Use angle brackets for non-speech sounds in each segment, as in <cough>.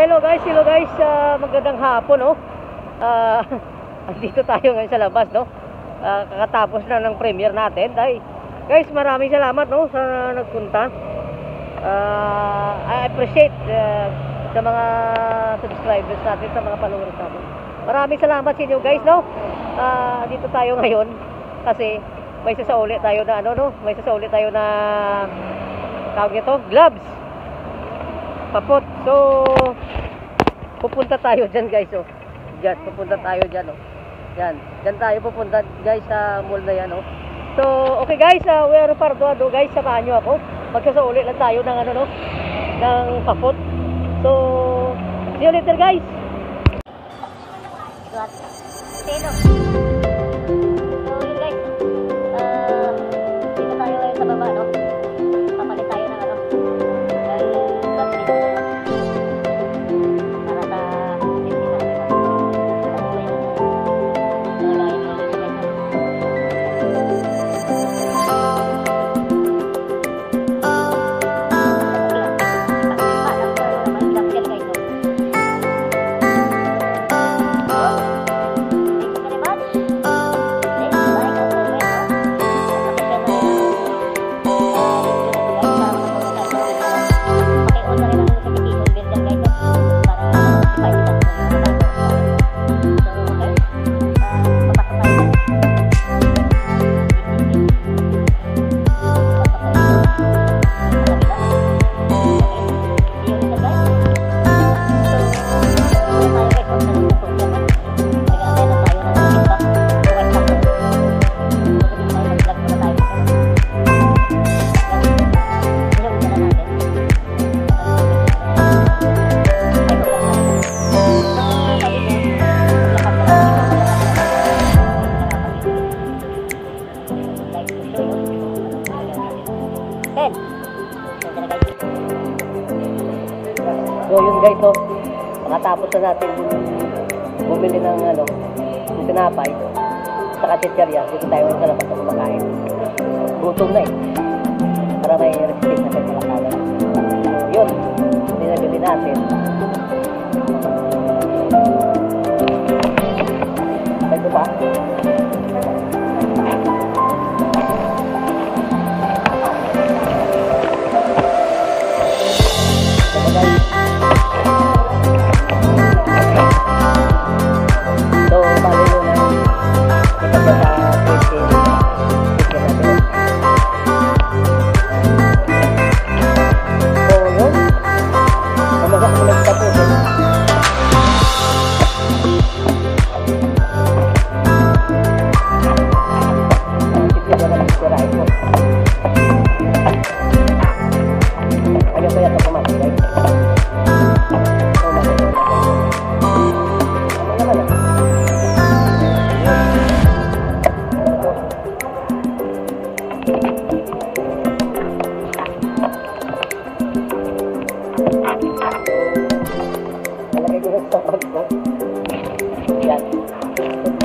Hello guys, hello guys. Ah, magandang hapon, no. Ah, <laughs> andito tayo ngayon sa labas, no. Ah, kakatapos na ng premiere natin. Ay, guys, maraming salamat, no, sa nagpunta. Ah, I appreciate ah, sa mga subscribers natin, sa mga followers natin. Maraming salamat sa inyo, guys, no. Ah, dito tayo ngayon kasi may sasauli tayo na ano, no. May sasauli tayo na tawag nito, gloves papot. So, pupunta tayo dyan guys, oh. Dyan, pupunta tayo dyan, oh. Yan, dyan tayo pupunta guys sa mall na yan, oh. So, okay guys, uh, we are Parduado guys, samahan nyo ako. Magsasauli lang tayo ng ano, no, ng papot. So, see you later guys. Sino? So, So yun guys, so makatapos na natin bumili ng ano, ng tinapay sa chicherya, dito tayo sa labas na kumakain. Gutom na eh. Para may respect na sa kalakalan.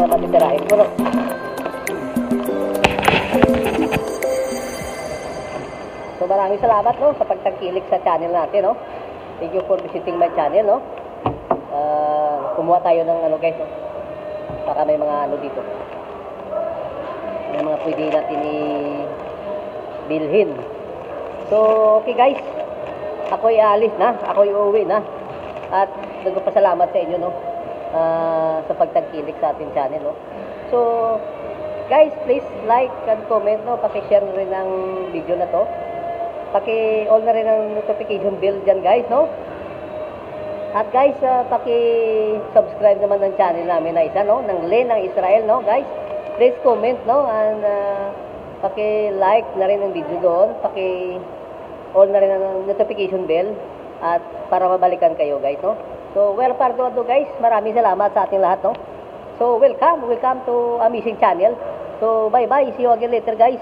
Na matitirahin ko? So maraming salamat no sa pagtangkilik sa channel natin no. Thank you for visiting my channel no. Ah, kumuha tayo ng ano guys no. Baka may mga ano dito. May mga pwede natin i bilhin. So okay guys. Ako'y alis na. Ako'y uuwi na. At nagpapasalamat sa inyo no. Ah, sa pagtangkilik sa ating channel no. So guys, please like and comment no. Paki-share rin ang video na to paki-all na rin ang notification bell dyan guys, no? At guys, uh, paki-subscribe naman ng channel namin na isa, no? Ng Len ng Israel, no guys? Please comment, no? And uh, paki-like na rin ang video doon. Paki-all na rin ang notification bell. At para mabalikan kayo guys, no? So, well, pardo guys. Maraming salamat sa ating lahat, no? So, welcome, welcome to Amazing Channel. So, bye-bye. See you again later, guys.